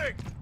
reloading!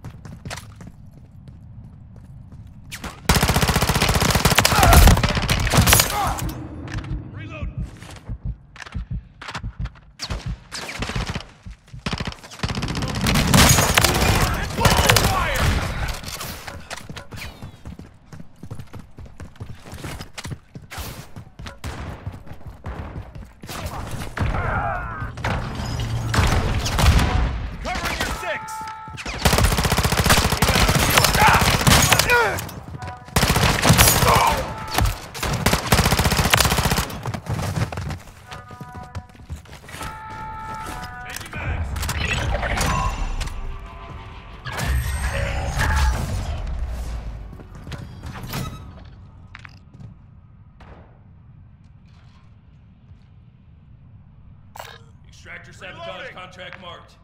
Contract marked.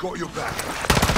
Got your back.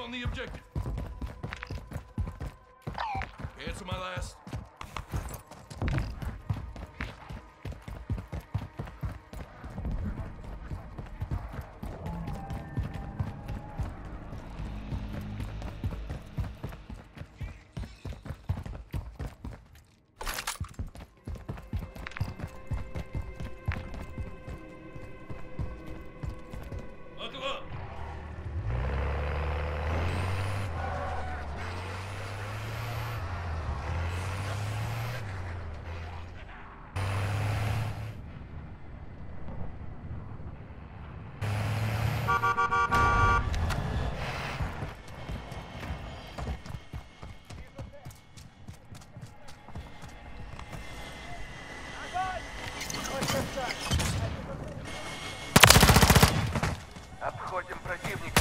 On the objective. Cancel my last. Обходим противника.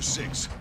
On your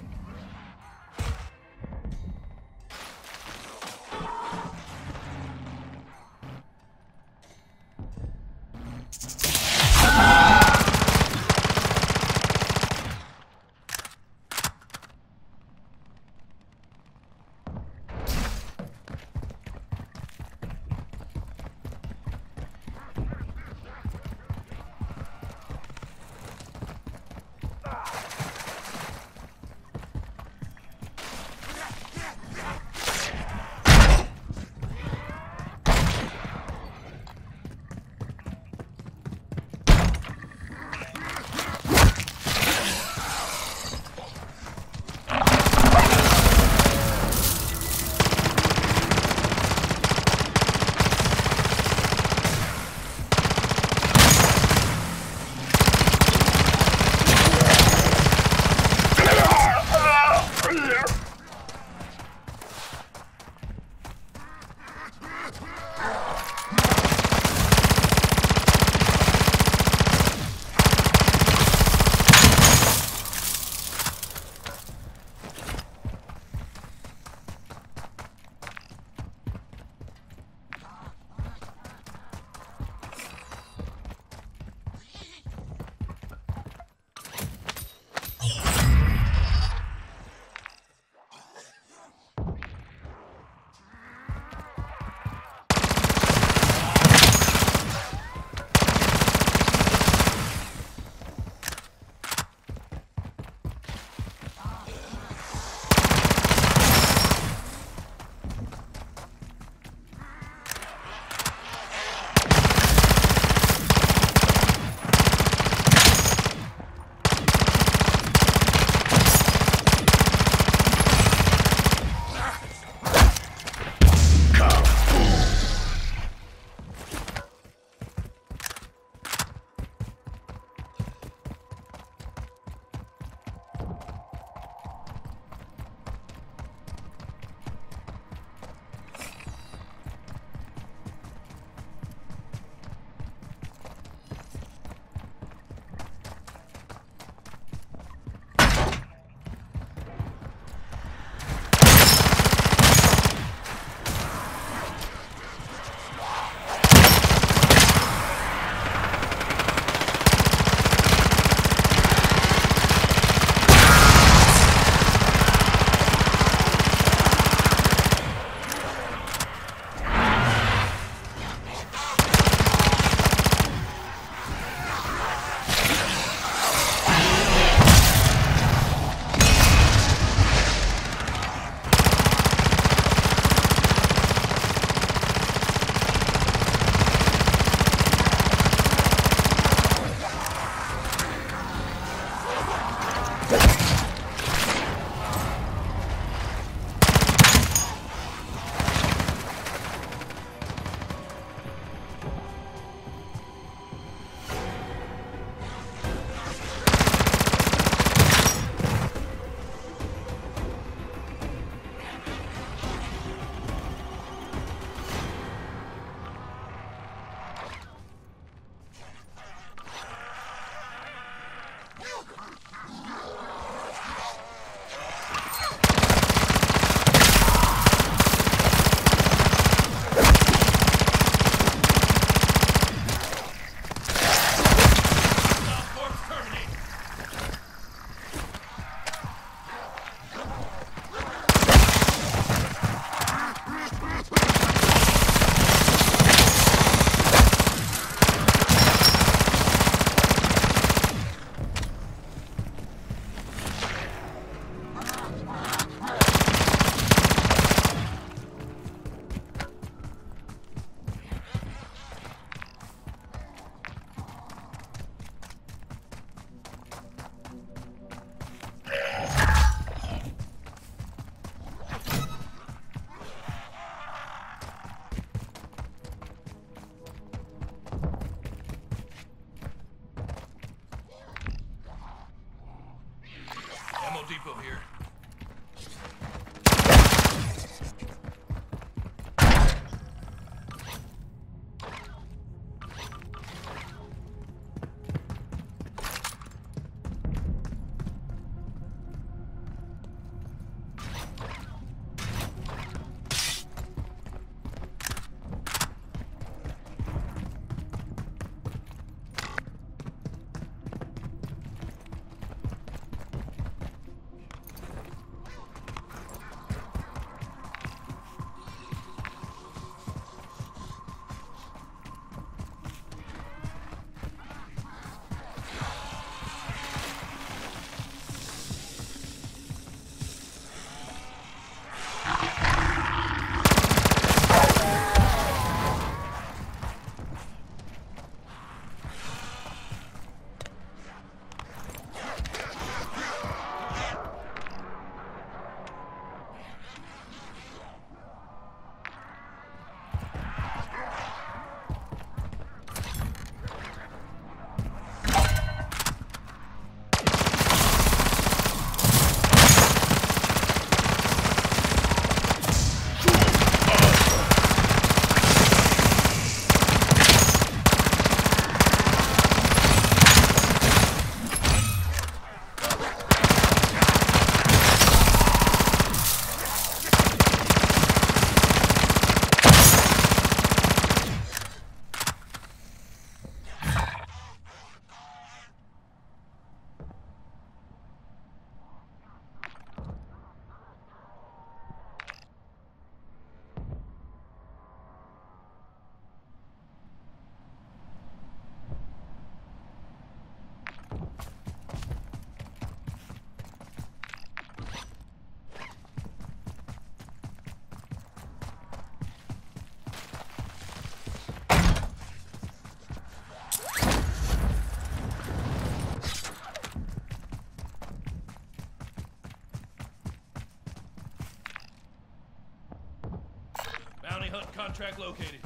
depot here. Hunt contract located.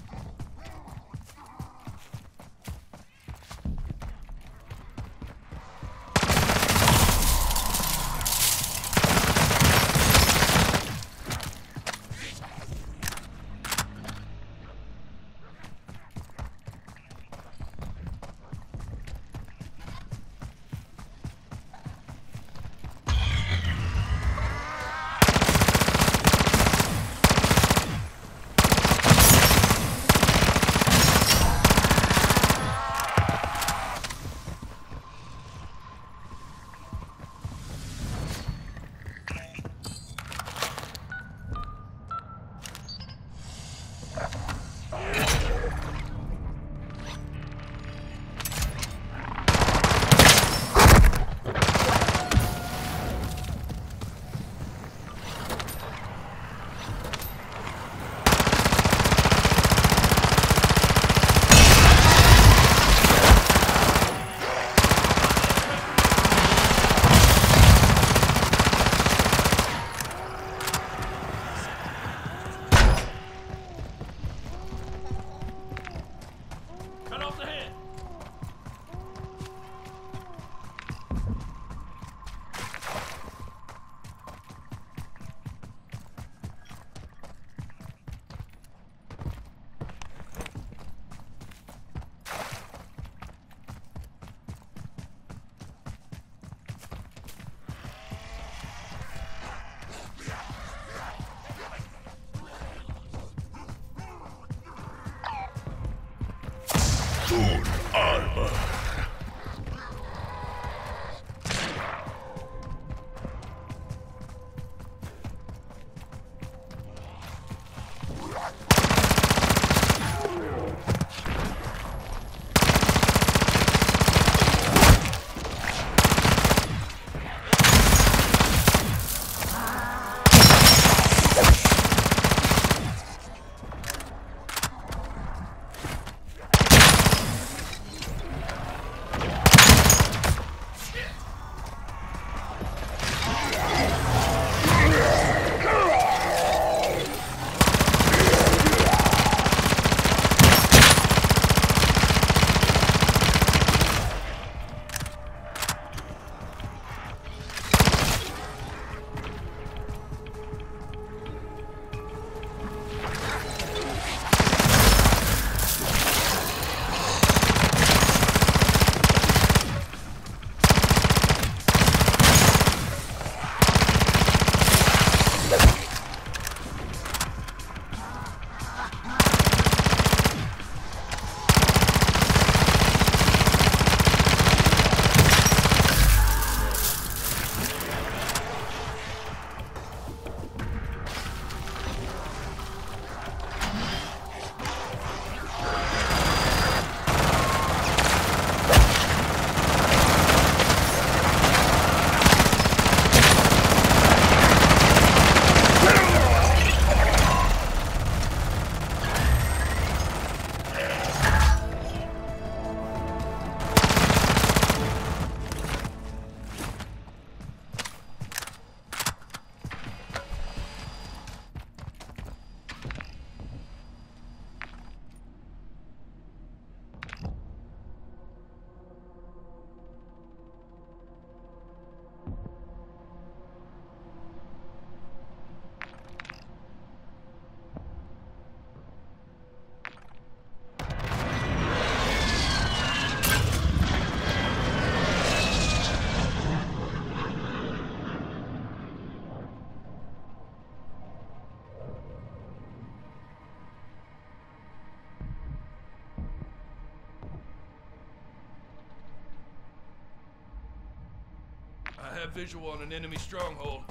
Visual on an enemy stronghold.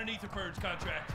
An ether purge contract.